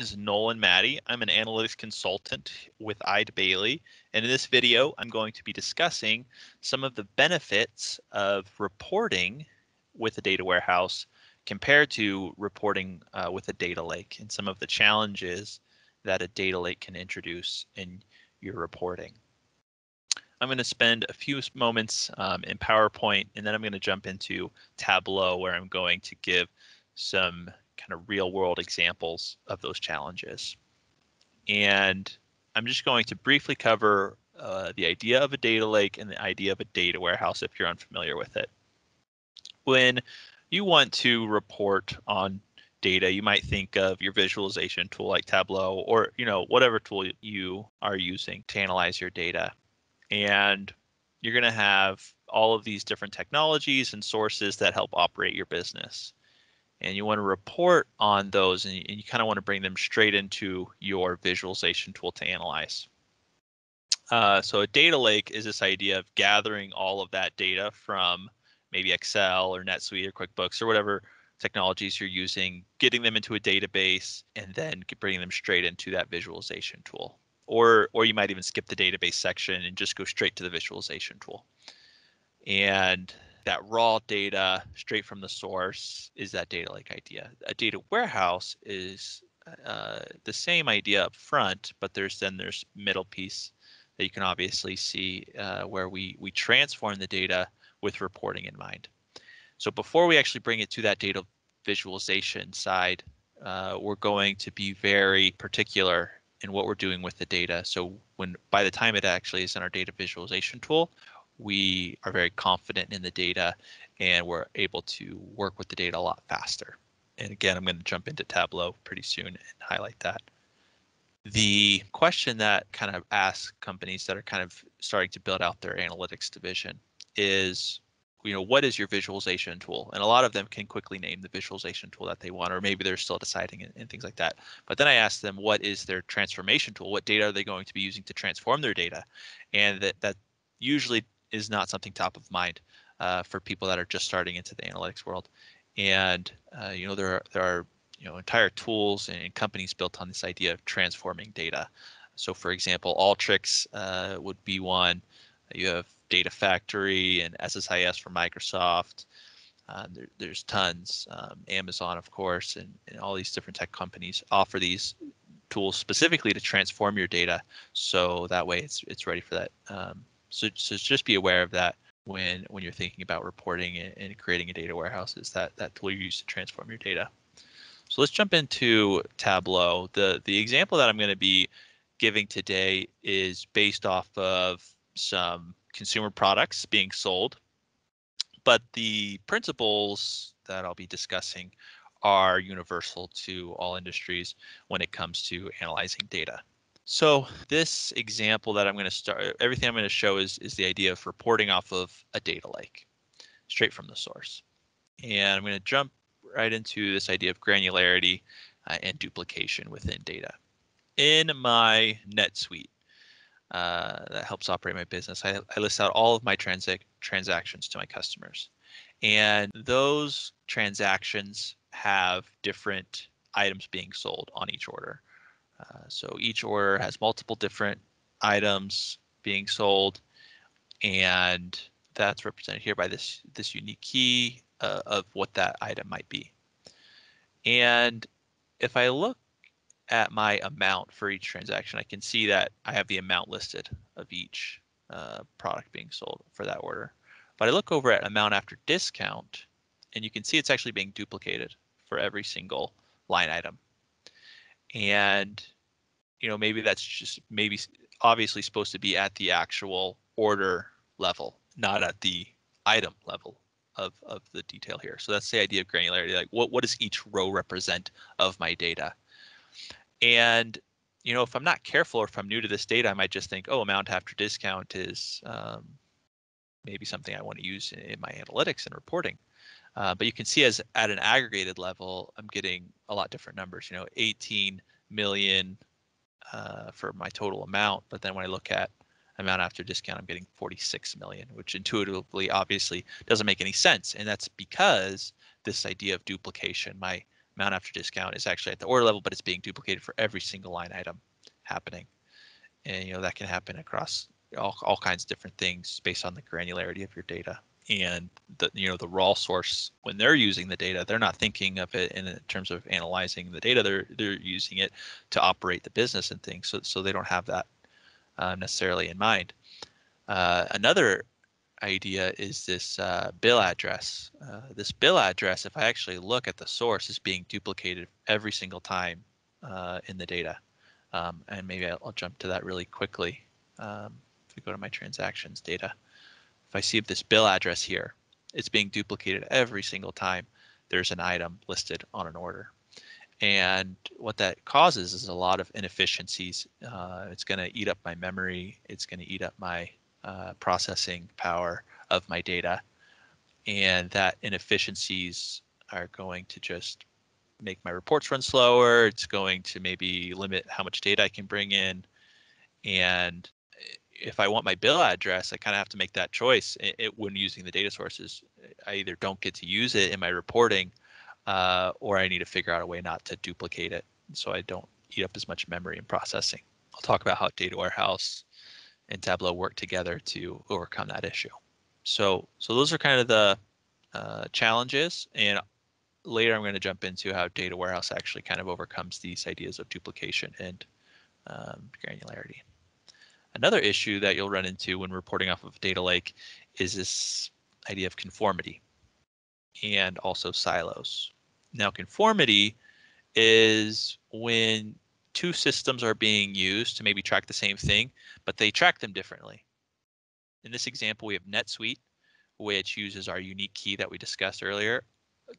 is Nolan Matty. I'm an analytics consultant with Eide Bailly, and in this video, I'm going to be discussing some of the benefits of reporting with a data warehouse compared to reporting uh, with a data lake and some of the challenges that a data lake can introduce in your reporting. I'm going to spend a few moments um, in PowerPoint, and then I'm going to jump into Tableau, where I'm going to give some kind of real world examples of those challenges. And I'm just going to briefly cover uh, the idea of a data lake and the idea of a data warehouse if you're unfamiliar with it. When you want to report on data, you might think of your visualization tool like Tableau or you know whatever tool you are using to analyze your data. And you're going to have all of these different technologies and sources that help operate your business and you want to report on those and you, you kind of want to bring them straight into your visualization tool to analyze. Uh, so a data lake is this idea of gathering all of that data from maybe Excel or NetSuite or QuickBooks or whatever technologies you're using, getting them into a database, and then bringing them straight into that visualization tool. Or, or you might even skip the database section and just go straight to the visualization tool. And that raw data straight from the source is that data lake idea. A data warehouse is uh, the same idea up front, but there's then there's middle piece that you can obviously see uh, where we we transform the data with reporting in mind. So before we actually bring it to that data visualization side, uh, we're going to be very particular in what we're doing with the data. So when by the time it actually is in our data visualization tool, we are very confident in the data and we're able to work with the data a lot faster. And again, I'm going to jump into Tableau pretty soon and highlight that. The question that kind of asks companies that are kind of starting to build out their analytics division is, you know, what is your visualization tool? And a lot of them can quickly name the visualization tool that they want, or maybe they're still deciding and, and things like that. But then I ask them, what is their transformation tool? What data are they going to be using to transform their data? And that, that usually is not something top of mind uh, for people that are just starting into the analytics world. And uh, you know there are there are you know entire tools and companies built on this idea of transforming data. So for example, Alteryx uh, would be one. You have Data Factory and SSIS from Microsoft. Uh, there, there's tons. Um, Amazon, of course, and, and all these different tech companies offer these tools specifically to transform your data, so that way it's it's ready for that um, so, so just be aware of that when when you're thinking about reporting and, creating a data warehouse is that that tool you use to transform your data. So let's jump into Tableau. The the example that I'm going to be giving today is based off of some consumer products being sold, but the principles that I'll be discussing are universal to all industries when it comes to analyzing data. So this example that I'm going to start, everything I'm going to show is, is the idea of reporting off of a data lake, straight from the source. And I'm going to jump right into this idea of granularity uh, and duplication within data. In my NetSuite uh, that helps operate my business, I, I list out all of my transac transactions to my customers. And those transactions have different items being sold on each order. Uh, so each order has multiple different items being sold, and that's represented here by this this unique key uh, of what that item might be. And if I look at my amount for each transaction, I can see that I have the amount listed of each uh, product being sold for that order. But I look over at amount after discount, and you can see it's actually being duplicated for every single line item. And you know maybe that's just maybe obviously supposed to be at the actual order level, not at the item level of of the detail here. So that's the idea of granularity. Like what what does each row represent of my data? And you know if I'm not careful or if I'm new to this data, I might just think, oh, amount after discount is um, maybe something I want to use in, my analytics and reporting. Uh, but you can see as at an aggregated level, I'm getting a lot different numbers. You know, 18 million uh, for my total amount. But then when I look at amount after discount, I'm getting 46 million, which intuitively obviously doesn't make any sense. And that's because this idea of duplication, my amount after discount is actually at the order level, but it's being duplicated for every single line item happening. And you know that can happen across all, all kinds of different things based on the granularity of your data and the you know the raw source when they're using the data they're not thinking of it in terms of analyzing the data they're they're using it to operate the business and things so so they don't have that uh, necessarily in mind. Uh, another idea is this uh, bill address. Uh, this bill address if i actually look at the source is being duplicated every single time uh, in the data. Um, and maybe I'll, jump to that really quickly. Um, if we go to my transactions data if I see this bill address here, it's being duplicated every single time there's an item listed on an order. And what that causes is a lot of inefficiencies. Uh, it's going to eat up my memory. It's going to eat up my uh, processing power of my data. And that inefficiencies are going to just make my reports run slower. It's going to maybe limit how much data I can bring in. And if I want my bill address, I kind of have to make that choice it, it, when using the data sources. I either don't get to use it in my reporting, uh, or I need to figure out a way not to duplicate it so I don't eat up as much memory and processing. I'll talk about how data warehouse and Tableau work together to overcome that issue. So, so those are kind of the uh, challenges, and later I'm going to jump into how data warehouse actually kind of overcomes these ideas of duplication and um, granularity. Another issue that you'll run into when reporting off of data lake is this idea of conformity and also silos. Now conformity is when two systems are being used to maybe track the same thing, but they track them differently. In this example, we have NetSuite, which uses our unique key that we discussed earlier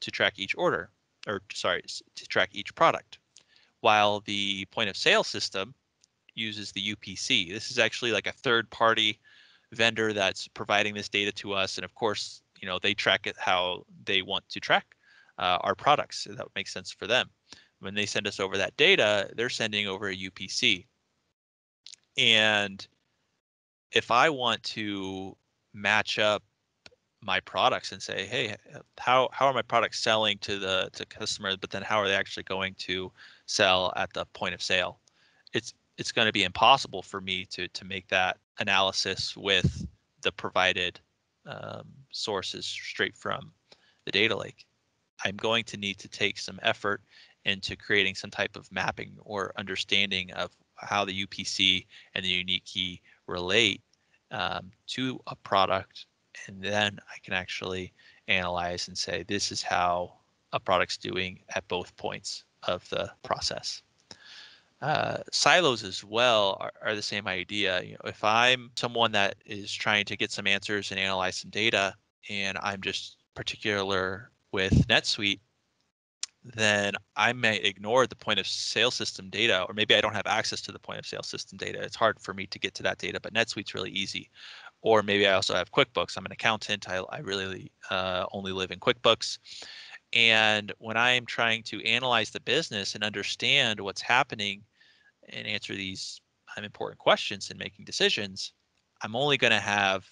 to track each order, or sorry, to track each product. While the point of sale system uses the UPC. This is actually like a third party vendor that's providing this data to us. And of course, you know, they track it how they want to track uh, our products. So that makes sense for them. When they send us over that data, they're sending over a UPC. And if I want to match up my products and say, hey, how how are my products selling to the to customers, but then how are they actually going to sell at the point of sale? It's going to be impossible for me to to make that analysis with the provided um, sources straight from the data lake. I'm going to need to take some effort into creating some type of mapping or understanding of how the UPC and the unique key relate um, to a product, and then I can actually analyze and say this is how a product's doing at both points of the process. Uh, silos as well are, are, the same idea. You know, if I'm someone that is trying to get some answers and analyze some data, and I'm just particular with NetSuite, then I may ignore the point of sale system data, or maybe I don't have access to the point of sale system data. It's hard for me to get to that data, but NetSuite's really easy. Or maybe I also have QuickBooks. I'm an accountant. I, I really uh, only live in QuickBooks. And when I'm trying to analyze the business and understand what's happening and answer these um, important questions in making decisions, I'm only going to have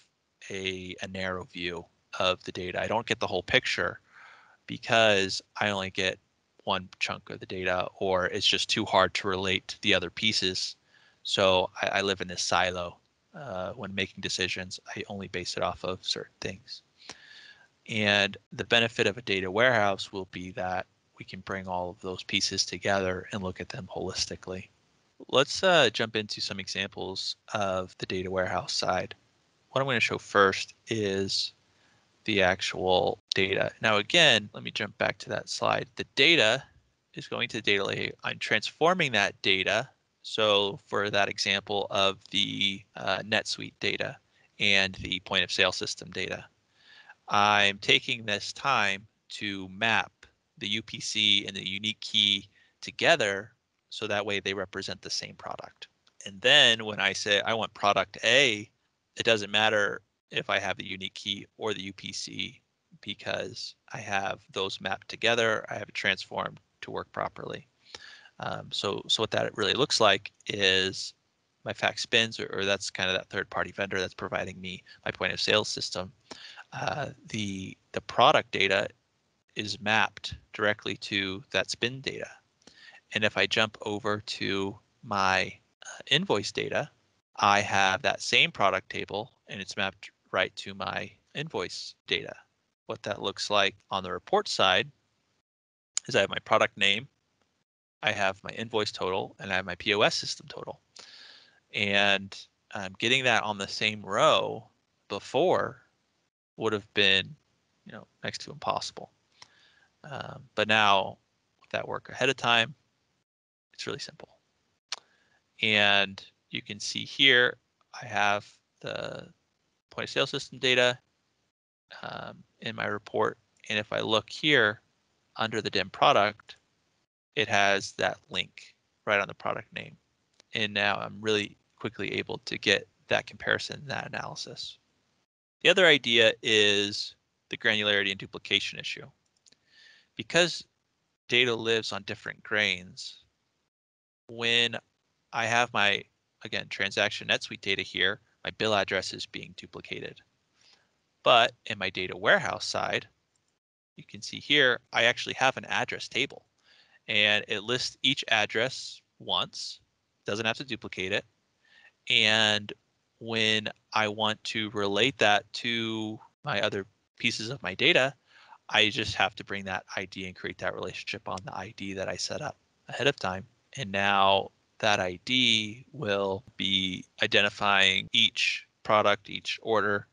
a, a narrow view of the data. I don't get the whole picture because I only get one chunk of the data or it's just too hard to relate to the other pieces. So I, I live in this silo. Uh, when making decisions, I only base it off of certain things. And the benefit of a data warehouse will be that we can bring all of those pieces together and look at them holistically. Let's uh, jump into some examples of the data warehouse side. What I'm going to show first is the actual data. Now again, let me jump back to that slide. The data is going to the data lake. I'm transforming that data. So for that example of the uh, NetSuite data and the point of sale system data, I'm taking this time to map the UPC and the unique key together so that way they represent the same product. And then when I say I want product A, it doesn't matter if I have the unique key or the UPC because I have those mapped together. I have it transformed to work properly. Um, so, so what that really looks like is my fact spins, or, or, that's kind of that third-party vendor that's providing me my point of sale system. Uh, the the product data is mapped directly to that spin data. And if I jump over to my uh, invoice data, I have that same product table and it's mapped right to my invoice data. What that looks like on the report side is I have my product name, I have my invoice total, and I have my POS system total. And um, getting that on the same row before would have been, you know, next to impossible. Um, but now with that work ahead of time, it's really simple. And you can see here, I have the point of sale system data um, in my report. And if I look here under the DIM product, it has that link right on the product name. And now I'm really quickly able to get that comparison, that analysis. The other idea is the granularity and duplication issue. Because data lives on different grains, when I have my, again, transaction NetSuite data here, my bill address is being duplicated. But in my data warehouse side, you can see here, I actually have an address table and it lists each address once, doesn't have to duplicate it. And when I want to relate that to my other pieces of my data, I just have to bring that ID and create that relationship on the ID that I set up ahead of time. And now that ID will be identifying each product, each order,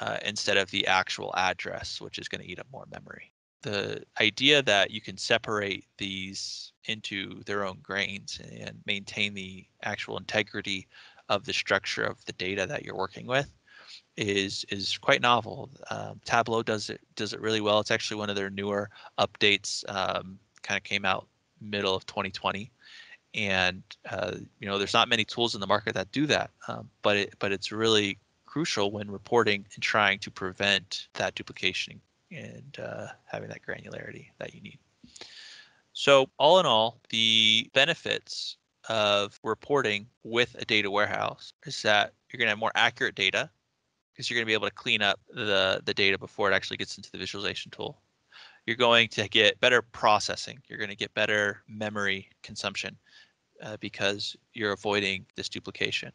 uh, instead of the actual address, which is going to eat up more memory. The idea that you can separate these into their own grains and maintain the actual integrity of the structure of the data that you're working with is is quite novel. Um, Tableau does it does it really well. It's actually one of their newer updates. Um, kind of came out middle of 2020, and uh, you know there's not many tools in the market that do that. Um, but it but it's really crucial when reporting and trying to prevent that duplication and uh, having that granularity that you need. So all in all, the benefits of reporting with a data warehouse is that you're going to have more accurate data because you're going to be able to clean up the, the data before it actually gets into the visualization tool. You're going to get better processing. You're going to get better memory consumption uh, because you're avoiding this duplication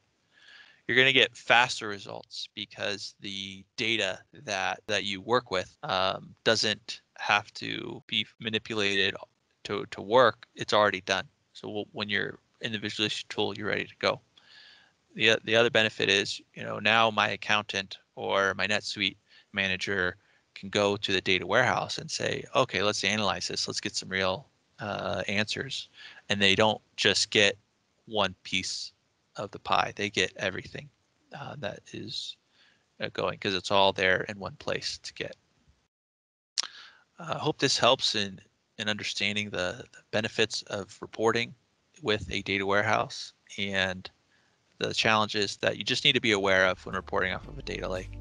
you're going to get faster results because the data that that you work with um, doesn't have to be manipulated to to work. It's already done. So when you're in the visualization tool, you're ready to go. The the other benefit is, you know, now my accountant or my NetSuite manager can go to the data warehouse and say, okay, let's analyze this. Let's get some real uh, answers, and they don't just get one piece of the pie. They get everything uh, that is uh, going because it's all there in one place to get. I uh, hope this helps in, in understanding the, the benefits of reporting with a data warehouse and the challenges that you just need to be aware of when reporting off of a data lake.